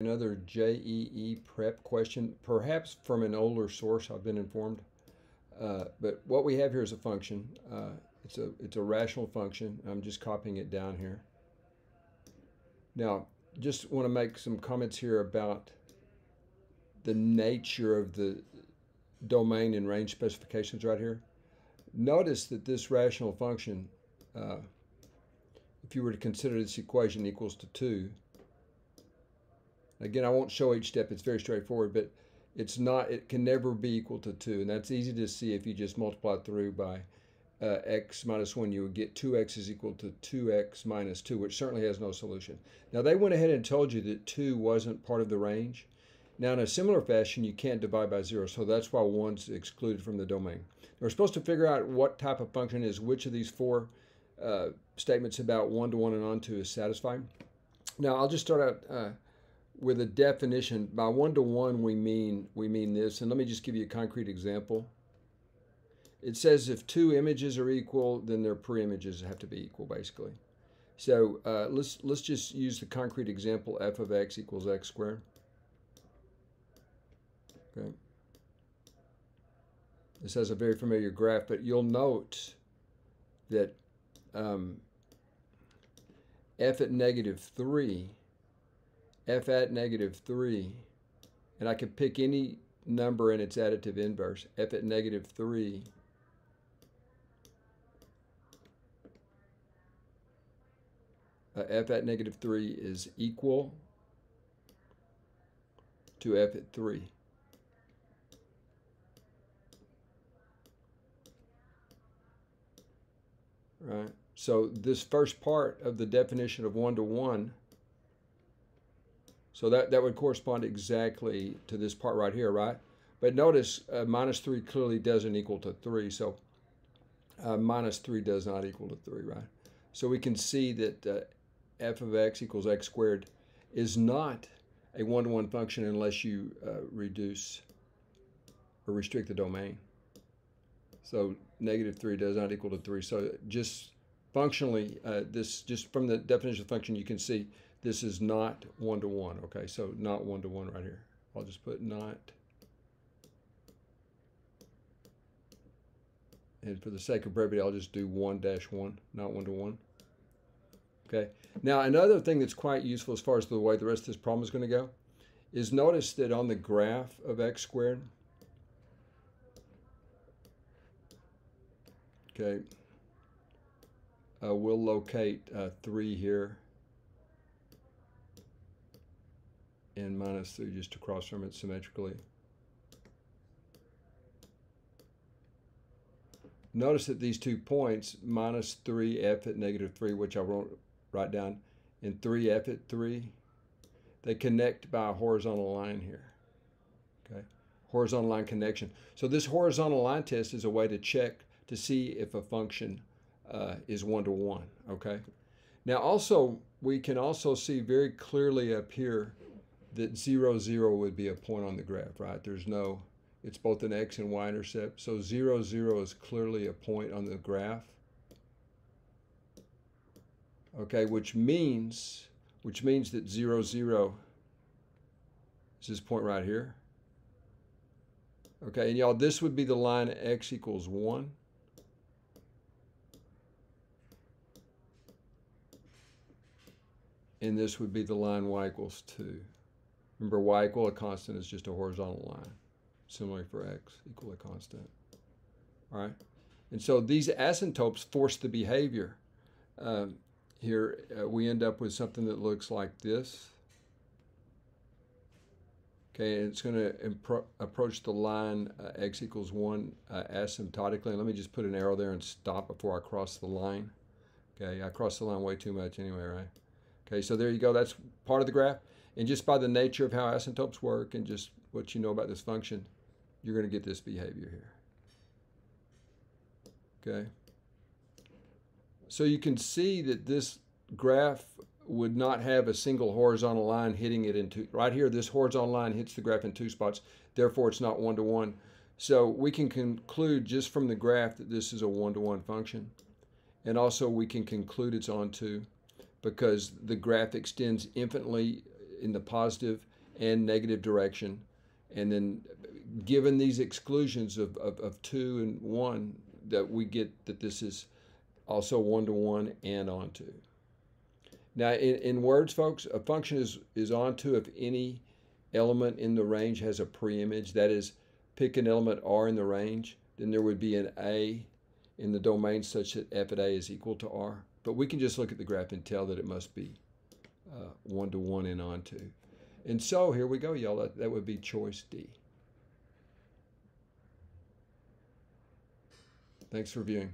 Another JEE prep question, perhaps from an older source, I've been informed. Uh, but what we have here is a function. Uh, it's a it's a rational function. I'm just copying it down here. Now, just want to make some comments here about the nature of the domain and range specifications right here. Notice that this rational function, uh, if you were to consider this equation equals to 2, Again, I won't show each step. It's very straightforward, but it's not, it can never be equal to 2. And that's easy to see if you just multiply through by uh, x minus 1. You would get 2x is equal to 2x minus 2, which certainly has no solution. Now, they went ahead and told you that 2 wasn't part of the range. Now, in a similar fashion, you can't divide by 0, so that's why 1's excluded from the domain. We're supposed to figure out what type of function is which of these four uh, statements about 1 to 1 and on to is satisfied. Now, I'll just start out uh, with a definition, by one to one we mean we mean this, and let me just give you a concrete example. It says if two images are equal, then their preimages have to be equal, basically. So uh, let's let's just use the concrete example: f of x equals x squared. Okay. This has a very familiar graph, but you'll note that um, f at negative 3 f at negative 3, and I could pick any number in its additive inverse, f at negative 3 uh, f at negative 3 is equal to f at 3. Right? So this first part of the definition of one-to-one so that, that would correspond exactly to this part right here, right? But notice uh, minus 3 clearly doesn't equal to 3, so uh, minus 3 does not equal to 3, right? So we can see that uh, f of x equals x squared is not a one-to-one -one function unless you uh, reduce or restrict the domain. So negative 3 does not equal to 3. So just functionally, uh, this just from the definition of function, you can see this is not one-to-one, -one, okay? So not one-to-one -one right here. I'll just put not. And for the sake of brevity, I'll just do 1 dash 1, not one-to-one. -one. Okay. Now, another thing that's quite useful as far as the way the rest of this problem is going to go is notice that on the graph of x squared, okay, uh, we'll locate uh, 3 here and minus 3 just to cross from it symmetrically. Notice that these two points, minus 3f at negative 3, which I won't write down, and 3f at 3, they connect by a horizontal line here. Okay, Horizontal line connection. So this horizontal line test is a way to check to see if a function uh, is one-to-one, -one, okay? Now also, we can also see very clearly up here that 0, 0 would be a point on the graph, right? There's no, it's both an x and y intercept. So 0, 0 is clearly a point on the graph. Okay, which means, which means that 0, 0 is this point right here. Okay, and y'all, this would be the line x equals 1. And this would be the line y equals 2. Remember, y equal a constant is just a horizontal line. Similarly for x equal a constant. All right? And so these asymptotes force the behavior. Um, here uh, we end up with something that looks like this. Okay, and it's going to approach the line uh, x equals 1 uh, asymptotically. Let me just put an arrow there and stop before I cross the line. Okay, I crossed the line way too much anyway, right? Okay, so there you go. That's part of the graph. And just by the nature of how asymptotes work and just what you know about this function, you're going to get this behavior here. Okay. So you can see that this graph would not have a single horizontal line hitting it in two. Right here, this horizontal line hits the graph in two spots. Therefore, it's not one-to-one. -one. So we can conclude just from the graph that this is a one-to-one -one function. And also we can conclude it's onto because the graph extends infinitely in the positive and negative direction. And then given these exclusions of, of, of 2 and 1, that we get that this is also one-to-one and onto. Now, in, in words, folks, a function is, is onto if any element in the range has a preimage. That is, pick an element R in the range, then there would be an A in the domain such that f at A is equal to R. But we can just look at the graph and tell that it must be uh, one-to-one and on to. And so here we go, y'all. That, that would be choice D. Thanks for viewing.